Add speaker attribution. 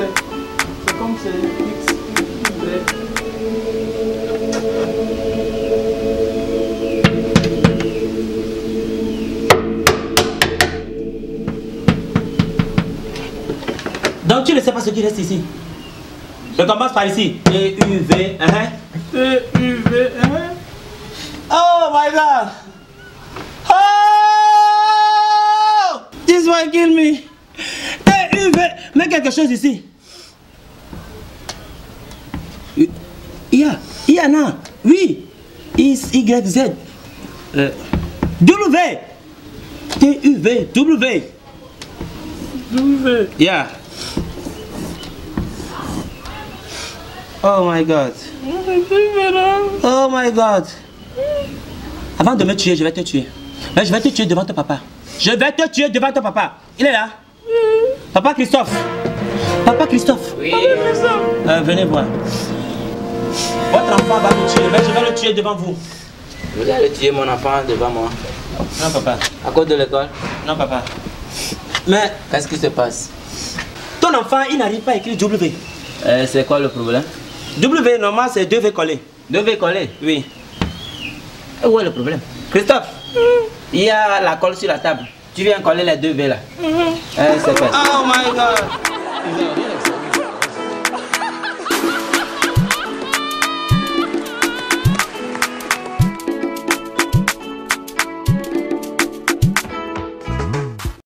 Speaker 1: c'est. C'est comme c'est X, Y.
Speaker 2: Donc tu ne sais pas ce qui reste ici. Je commence par ici. T, U, V.
Speaker 1: T, U, V, hein?
Speaker 2: Oh my god! Oh! This one kill me! T, U, V, mets quelque chose ici. Il y a, il y en a, oui. X, Y, Z. Euh, W. T, U, V, W.
Speaker 1: W.
Speaker 2: Yeah. Oh my god. Oh my god. Avant de me tuer, je vais te tuer. Mais je vais te tuer devant ton papa. Je vais te tuer devant ton papa. Il est là Papa Christophe. Papa Christophe.
Speaker 3: Oui.
Speaker 2: Euh, venez voir. Votre enfant va me tuer, mais je vais le tuer devant vous.
Speaker 3: Vous allez tuer mon enfant devant moi.
Speaker 2: Non, papa.
Speaker 3: À cause de l'école.
Speaker 2: Non, papa. Mais
Speaker 3: Qu'est-ce qui se passe?
Speaker 2: Ton enfant, il n'arrive pas à écrire W.
Speaker 3: Euh, C'est quoi le problème?
Speaker 2: W, normalement, c'est 2 V collés.
Speaker 3: Devez coller.
Speaker 2: Oui.
Speaker 3: Et où est le problème? Christophe, il y a la colle sur la table. Tu viens coller les deux V là. C'est fait.
Speaker 2: Oh my god.